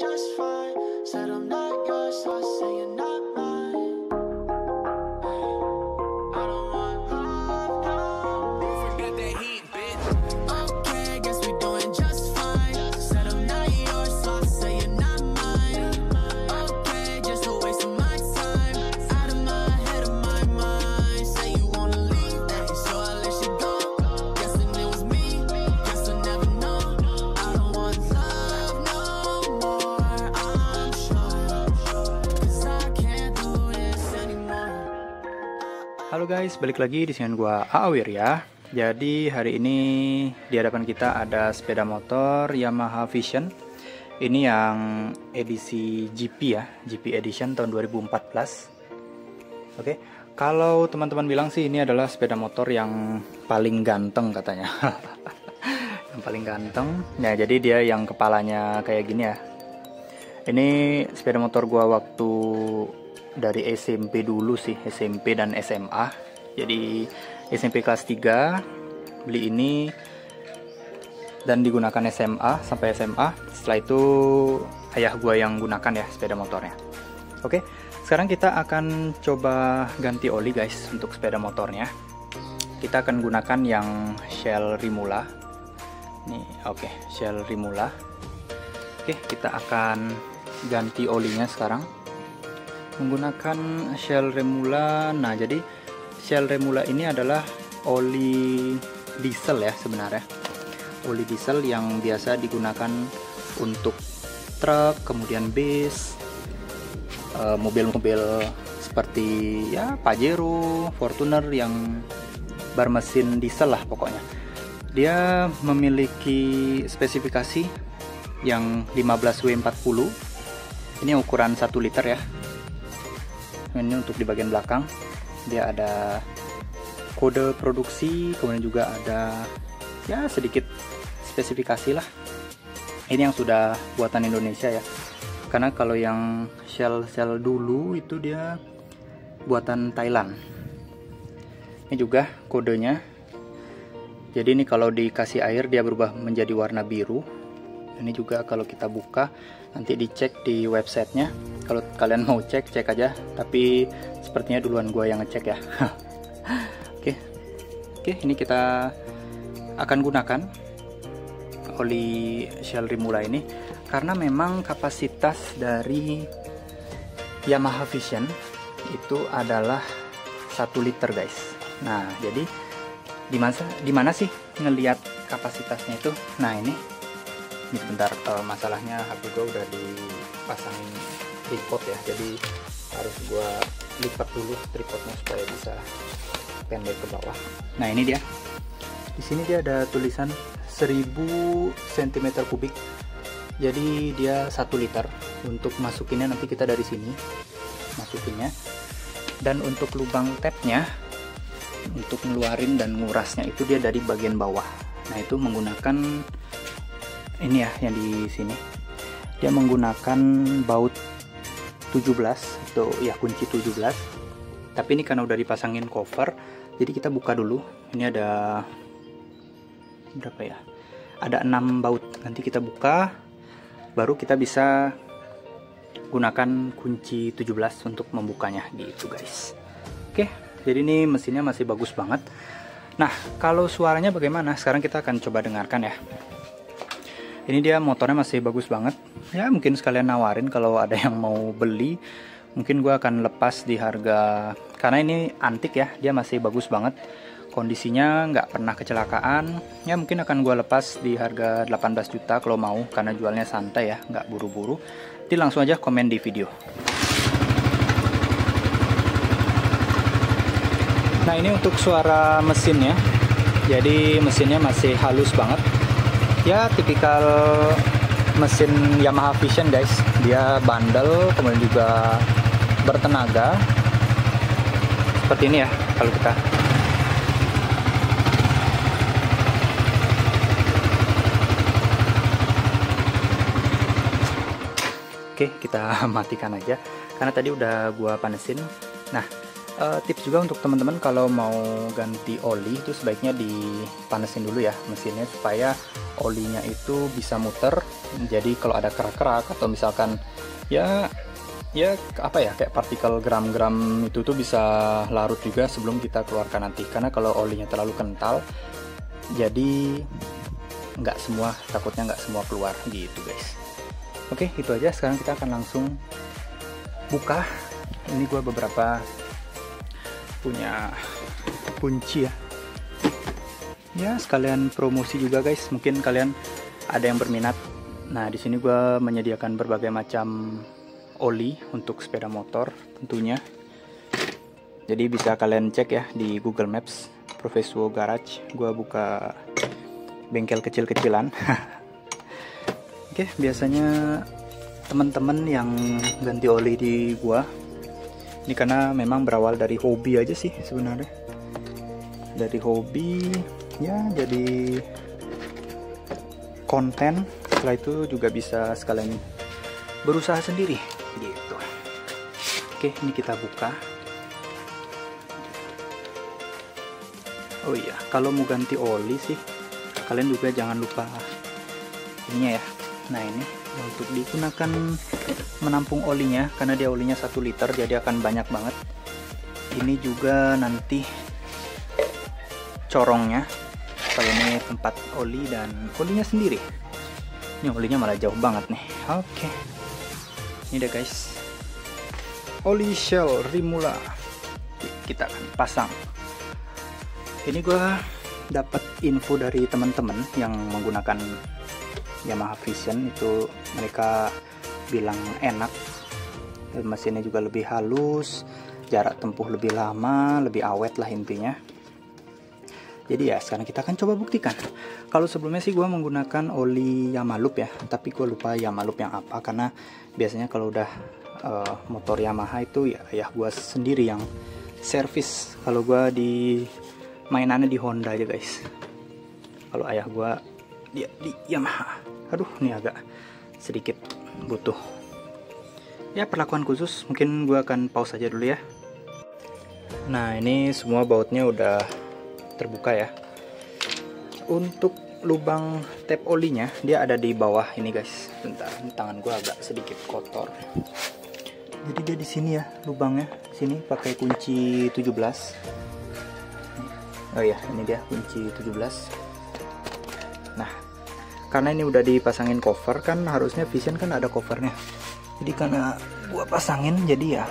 just fine. Said I'm not guys, balik lagi di sini gua Awir ya. Jadi hari ini di hadapan kita ada sepeda motor Yamaha Vision. Ini yang edisi GP ya, GP Edition tahun 2014. Oke, kalau teman-teman bilang sih ini adalah sepeda motor yang paling ganteng katanya. yang paling ganteng. Nah, jadi dia yang kepalanya kayak gini ya. Ini sepeda motor gua waktu dari SMP dulu sih, SMP dan SMA. Jadi SMP kelas 3 beli ini dan digunakan SMA sampai SMA. Setelah itu ayah gua yang gunakan ya sepeda motornya. Oke, sekarang kita akan coba ganti oli guys untuk sepeda motornya. Kita akan gunakan yang Shell Rimula. Nih, oke, Shell Rimula. Oke, kita akan ganti olinya sekarang menggunakan Shell Remula. Nah, jadi Shell Remula ini adalah oli diesel ya sebenarnya. Oli diesel yang biasa digunakan untuk truk, kemudian bis, eh, mobil-mobil seperti ya Pajero, Fortuner yang bermesin diesel lah pokoknya. Dia memiliki spesifikasi yang 15W40. Ini ukuran 1 liter ya ini untuk di bagian belakang. Dia ada kode produksi kemudian juga ada ya sedikit spesifikasi lah. Ini yang sudah buatan Indonesia ya. Karena kalau yang shell shell dulu itu dia buatan Thailand. Ini juga kodenya. Jadi ini kalau dikasih air dia berubah menjadi warna biru. Ini juga kalau kita buka nanti dicek di websitenya. Kalau kalian mau cek cek aja. Tapi sepertinya duluan gua yang ngecek ya. Oke. Oke ini kita akan gunakan oli Shell Rimula ini karena memang kapasitas dari Yamaha Vision itu adalah 1 liter guys. Nah jadi di mana di mana sih ngelihat kapasitasnya itu? Nah ini ini sebentar uh, masalahnya HP gue udah dipasangin tripod ya. Jadi harus gue lipat dulu tripodnya supaya bisa pendek ke bawah. Nah ini dia. Di sini dia ada tulisan 1000 cm kubik. Jadi dia satu liter. Untuk masukinnya nanti kita dari sini masukinnya. Dan untuk lubang tapnya untuk ngeluarin dan ngurasnya itu dia dari bagian bawah. Nah itu menggunakan ini ya yang di sini. Dia menggunakan baut 17 atau ya kunci 17 tapi ini karena udah dipasangin cover jadi kita buka dulu. Ini ada berapa ya? Ada 6 baut. Nanti kita buka baru kita bisa gunakan kunci 17 untuk membukanya. Gitu guys. Oke jadi ini mesinnya masih bagus banget. Nah kalau suaranya bagaimana? Sekarang kita akan coba dengarkan ya ini dia motornya masih bagus banget. Ya mungkin sekalian nawarin kalau ada yang mau beli mungkin gue akan lepas di harga karena ini antik ya dia masih bagus banget. Kondisinya nggak pernah kecelakaan. Ya mungkin akan gue lepas di harga 18 juta kalau mau karena jualnya santai ya nggak buru-buru. Jadi langsung aja komen di video. Nah ini untuk suara mesinnya. Jadi mesinnya masih halus banget ya tipikal mesin Yamaha Vision guys. Dia bandel kemudian juga bertenaga. Seperti ini ya kalau kita. Oke kita matikan aja. Karena tadi udah gua panesin. Nah Eh, tips juga untuk teman-teman kalau mau ganti oli itu sebaiknya dipanesin dulu ya mesinnya supaya olinya itu bisa muter. Jadi kalau ada kerak-kerak atau misalkan ya ya apa ya kayak partikel gram-gram itu tuh bisa larut juga sebelum kita keluarkan nanti. Karena kalau olinya terlalu kental jadi nggak semua takutnya nggak semua keluar gitu guys. Oke itu aja. Sekarang kita akan langsung buka. Ini gua beberapa punya kunci ya. Ya sekalian promosi juga guys. Mungkin kalian ada yang berminat. Nah di sini gua menyediakan berbagai macam oli untuk sepeda motor tentunya. Jadi bisa kalian cek ya di Google Maps Profesor Garage. Gua buka bengkel kecil-kecilan. Oke biasanya teman-teman yang ganti oli di gua ini karena memang berawal dari hobi aja sih sebenarnya. Dari hobi ya jadi konten. Setelah itu juga bisa sekalian berusaha sendiri gitu. Oke ini kita buka. Oh iya kalau mau ganti oli sih kalian juga jangan lupa ininya ya. Nah ini untuk digunakan menampung olinya karena dia olinya 1 liter jadi akan banyak banget. Ini juga nanti corongnya kalau ini tempat oli dan olinya sendiri. Ini olinya malah jauh banget nih. Oke. Ini deh guys. Oli shell rimula. Kita akan pasang. Ini gua dapat info dari teman-teman yang menggunakan Yamaha Vision itu mereka bilang enak. Mesinnya juga lebih halus jarak tempuh lebih lama lebih awet lah intinya. Jadi ya sekarang kita akan coba buktikan. Kalau sebelumnya sih gue menggunakan oli Yamalup ya tapi gue lupa Yamalup yang apa karena biasanya kalau udah uh, motor Yamaha itu ya ayah gue sendiri yang servis. Kalau gue di mainannya di Honda aja guys. Kalau ayah gue dia di Yamaha aduh ini agak sedikit butuh. Ya perlakuan khusus. Mungkin gue akan pause aja dulu ya. Nah ini semua bautnya udah terbuka ya. Untuk lubang tap olinya dia ada di bawah ini guys. Bentar tangan gue agak sedikit kotor. Jadi dia di sini ya lubangnya. Sini pakai kunci 17 oh ya ini dia kunci 17 nah karena ini udah dipasangin cover kan harusnya Vision kan ada covernya. Jadi karena gua pasangin jadi ya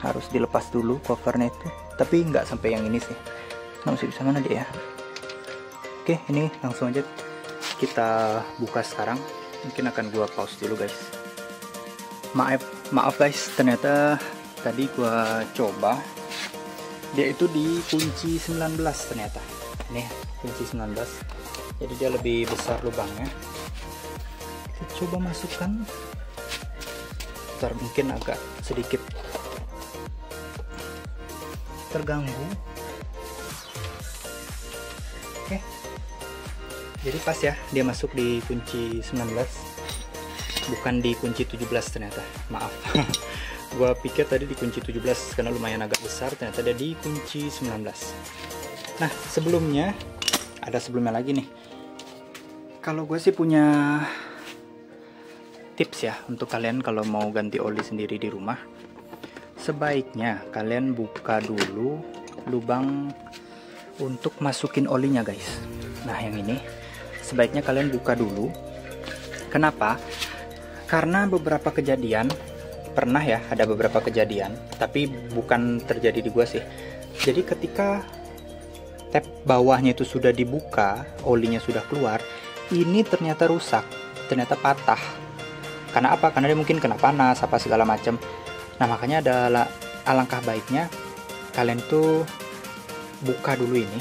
harus dilepas dulu covernya itu. Tapi nggak sampai yang ini sih. Nah, masih bisa mana dia? Ya oke ini langsung aja kita buka sekarang. Mungkin akan gua pause dulu guys. Maaf maaf guys. Ternyata tadi gua coba. Dia itu di kunci 19 ternyata. Ini kunci 19 jadi dia lebih besar lubangnya. Kita coba masukkan. Ntar mungkin agak sedikit terganggu. Oke. Jadi pas ya dia masuk di kunci 19 bukan di kunci 17 ternyata. Maaf. Gua pikir tadi di kunci 17 karena lumayan agak besar ternyata ada di kunci 19 nah sebelumnya ada sebelumnya lagi nih kalau gue sih punya tips ya untuk kalian kalau mau ganti oli sendiri di rumah. Sebaiknya kalian buka dulu lubang untuk masukin olinya guys. Nah yang ini sebaiknya kalian buka dulu. Kenapa? Karena beberapa kejadian pernah ya ada beberapa kejadian tapi bukan terjadi di gua sih. Jadi ketika tab bawahnya itu sudah dibuka olinya sudah keluar ini ternyata rusak ternyata patah. Karena apa? Karena dia mungkin kena panas apa segala macam. Nah makanya adalah alangkah baiknya kalian tuh buka dulu ini.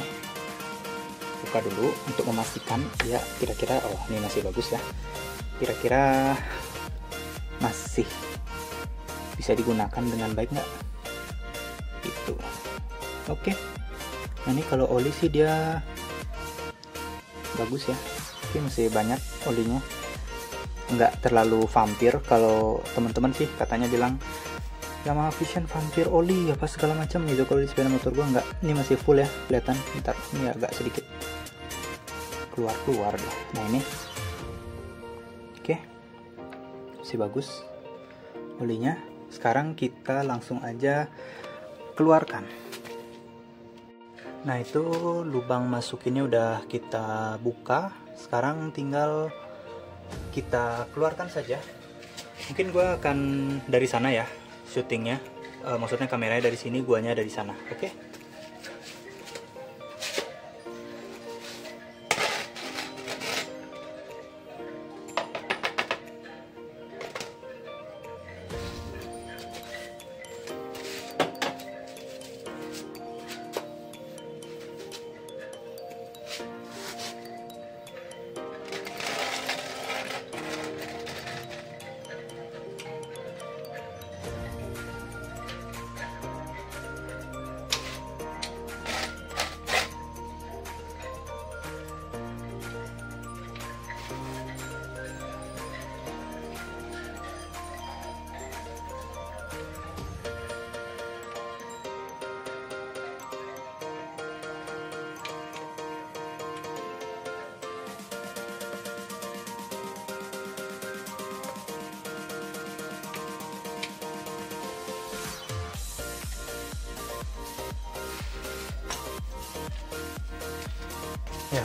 Buka dulu untuk memastikan ya kira-kira oh ini masih bagus ya. Kira-kira masih bisa digunakan dengan baik nggak? Itu oke. Nah ini kalau oli sih dia bagus ya tapi masih banyak olinya. Nggak terlalu vampir kalau teman-teman sih katanya bilang. Yamaha Vision Vampire oli apa segala macam gitu kalau di sepeda motor gua nggak. Ini masih full ya kelihatan. Ntar ini agak sedikit. Keluar keluar deh. Nah ini. Oke. Masih bagus olinya. Sekarang kita langsung aja keluarkan. Nah itu lubang masukinnya udah kita buka sekarang tinggal kita keluarkan saja mungkin gua akan dari sana ya syutingnya uh, maksudnya kameranya dari sini guanya dari sana oke okay?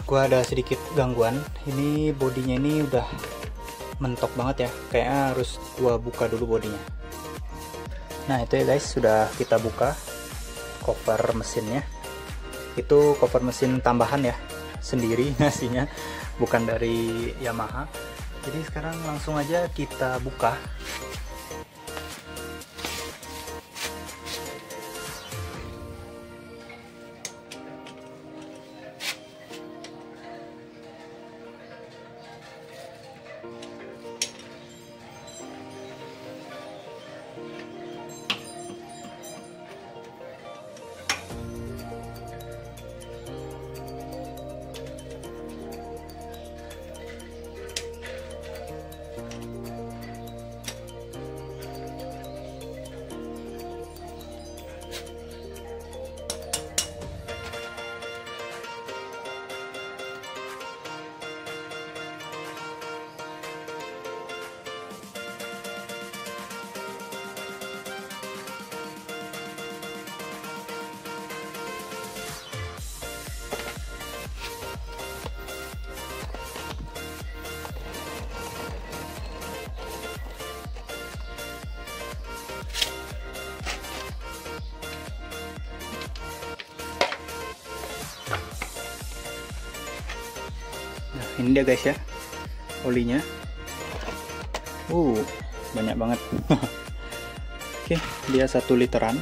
Gua ada sedikit gangguan. Ini bodinya ini udah mentok banget ya. Kayaknya harus gua buka dulu bodinya. Nah itu ya guys sudah kita buka cover mesinnya. Itu cover mesin tambahan ya. Sendiri ngasihnya bukan dari Yamaha. Jadi sekarang langsung aja kita buka ini dia guys ya olinya. Uh, banyak banget. Oke, dia satu literan.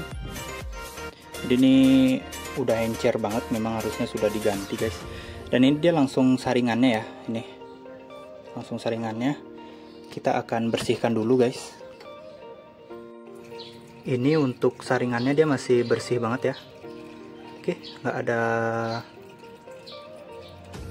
Jadi ini udah encer banget, memang harusnya sudah diganti guys. Dan ini dia langsung saringannya ya, ini. Langsung saringannya. Kita akan bersihkan dulu guys. Ini untuk saringannya dia masih bersih banget ya. Oke, nggak ada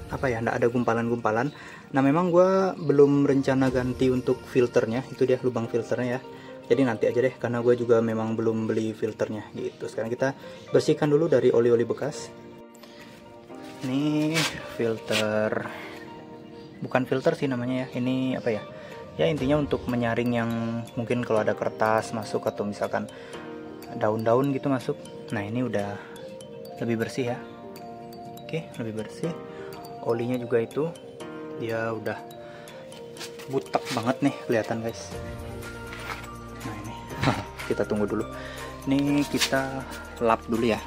apa ya nggak ada gumpalan-gumpalan. Nah memang gue belum rencana ganti untuk filternya. Itu dia lubang filternya ya. Jadi nanti aja deh karena gue juga memang belum beli filternya gitu. Sekarang kita bersihkan dulu dari oli-oli bekas. Ini filter. Bukan filter sih namanya ya ini apa ya? Ya intinya untuk menyaring yang mungkin kalau ada kertas masuk atau misalkan daun-daun gitu masuk. Nah ini udah lebih bersih ya. Oke lebih bersih olinya juga itu dia udah butek banget nih kelihatan guys. Nah ini. Kita tunggu dulu. Ini kita lap dulu ya.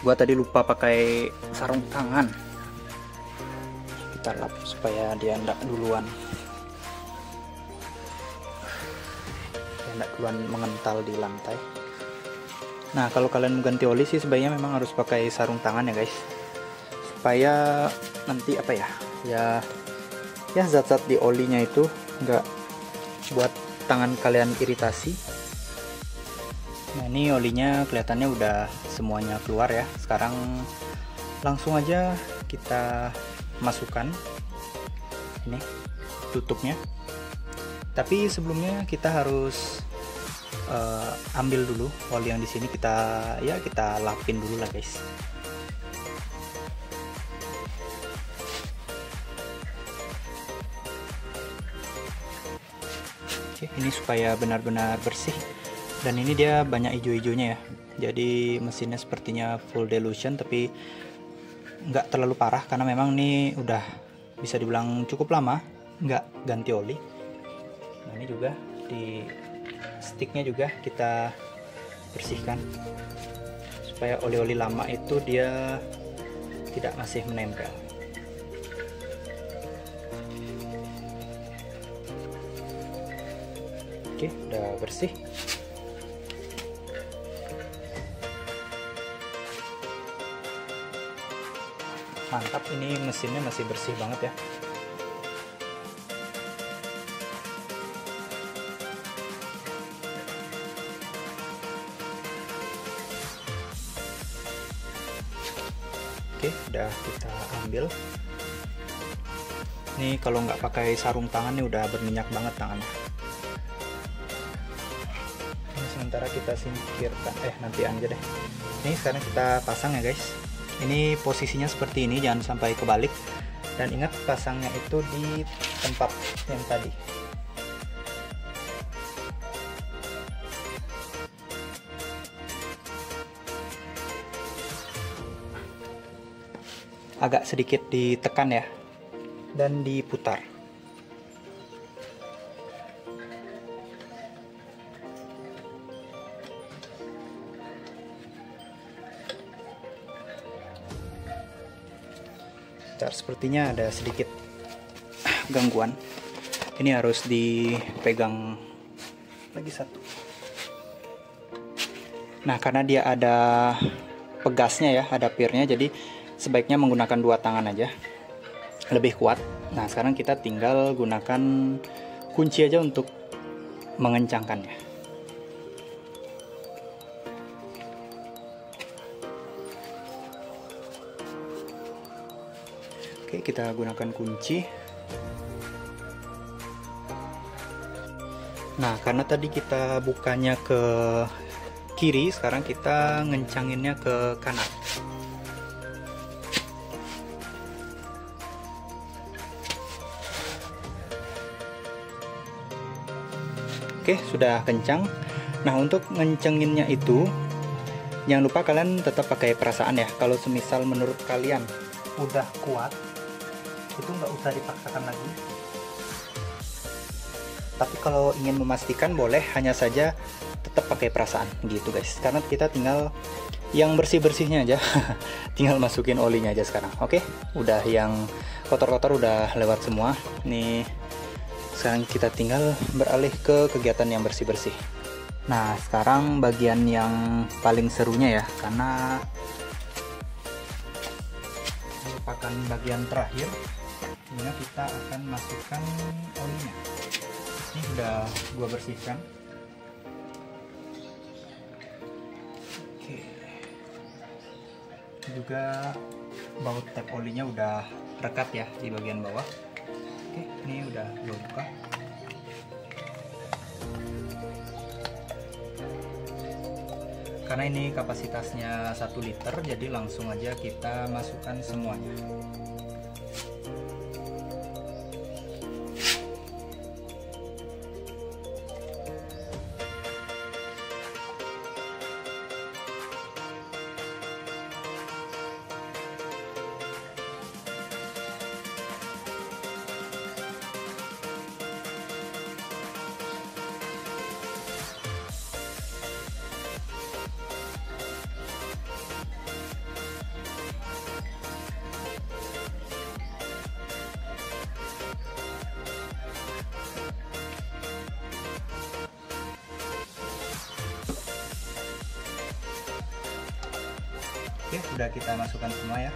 Gua tadi lupa pakai sarung tangan. Kita lap supaya dia enggak duluan. Dia enggak duluan mengental di lantai. Nah kalau kalian mengganti oli sih sebaiknya memang harus pakai sarung tangan ya guys supaya nanti apa ya? Ya ya zat-zat di olinya itu nggak buat tangan kalian iritasi. Nah ini olinya kelihatannya udah semuanya keluar ya. Sekarang langsung aja kita masukkan ini tutupnya. Tapi sebelumnya kita harus eh, ambil dulu oli yang di sini. Kita ya kita lapin dulu lah guys Oke, ini supaya benar-benar bersih. Dan ini dia banyak hijau-hijaunya ya. Jadi mesinnya sepertinya full dilution tapi nggak terlalu parah karena memang ini udah bisa dibilang cukup lama nggak ganti oli. Nah ini juga di sticknya juga kita bersihkan. Supaya oli-oli lama itu dia tidak masih menempel oke udah bersih. Mantap ini mesinnya masih bersih banget ya. Oke udah kita ambil. Ini kalau nggak pakai sarung tangan nih udah berminyak banget tangannya kita singkirkan eh nanti aja deh. Ini sekarang kita pasang ya guys. Ini posisinya seperti ini jangan sampai kebalik. Dan ingat pasangnya itu di tempat yang tadi. Agak sedikit ditekan ya dan diputar Bentar, sepertinya ada sedikit gangguan. Ini harus dipegang lagi satu. Nah karena dia ada pegasnya ya ada pirnya jadi sebaiknya menggunakan dua tangan aja. Lebih kuat. Nah sekarang kita tinggal gunakan kunci aja untuk mengencangkannya kita gunakan kunci. Nah, karena tadi kita bukanya ke kiri, sekarang kita ngencanginnya ke kanan. Oke, sudah kencang. Nah, untuk ngencenginnya itu jangan lupa kalian tetap pakai perasaan ya. Kalau semisal menurut kalian udah kuat, itu nggak usah dipaksakan lagi. Tapi kalau ingin memastikan boleh hanya saja tetap pakai perasaan gitu guys. Karena kita tinggal yang bersih-bersihnya aja. tinggal masukin olinya aja sekarang. Oke, udah yang kotor-kotor udah lewat semua. Nih sekarang kita tinggal beralih ke kegiatan yang bersih-bersih. Nah, sekarang bagian yang paling serunya ya, karena merupakan bagian terakhir di mana kita akan masukkan olinya. Ini sudah gua bersihkan. Oke. Juga baut tap olinya udah rekat ya di bagian bawah. Oke ini udah gua buka. Karena ini kapasitasnya 1 liter jadi langsung aja kita masukkan semuanya Oke, udah kita masukkan semua ya.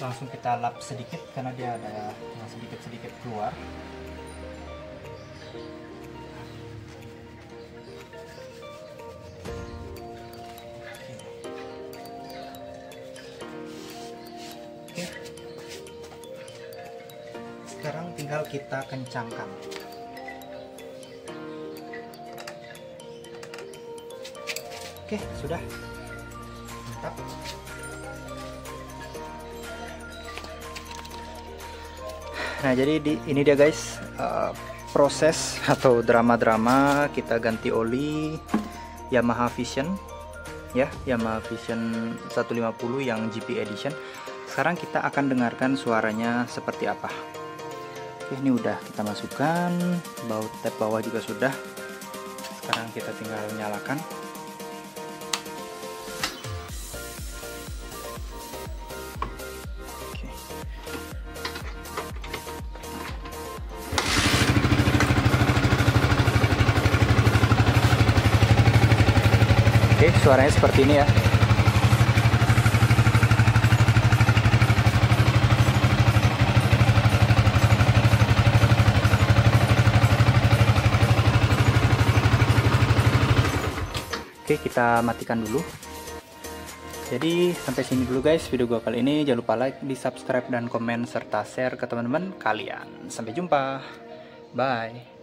Langsung kita lap sedikit karena dia ada yang sedikit-sedikit keluar Oke. Sekarang tinggal kita kencangkan. Oke, sudah. Mantap. Nah, jadi di, ini dia guys, uh, proses atau drama-drama kita ganti oli Yamaha Vision ya, Yamaha Vision 150 yang GP Edition. Sekarang kita akan dengarkan suaranya seperti apa. Oke, ini udah kita masukkan, baut tab bawah juga sudah. Sekarang kita tinggal nyalakan. Suaranya seperti ini ya. Oke, kita matikan dulu. Jadi sampai sini dulu guys video gua kali ini. Jangan lupa like, di subscribe dan komen serta share ke teman-teman kalian. Sampai jumpa. Bye.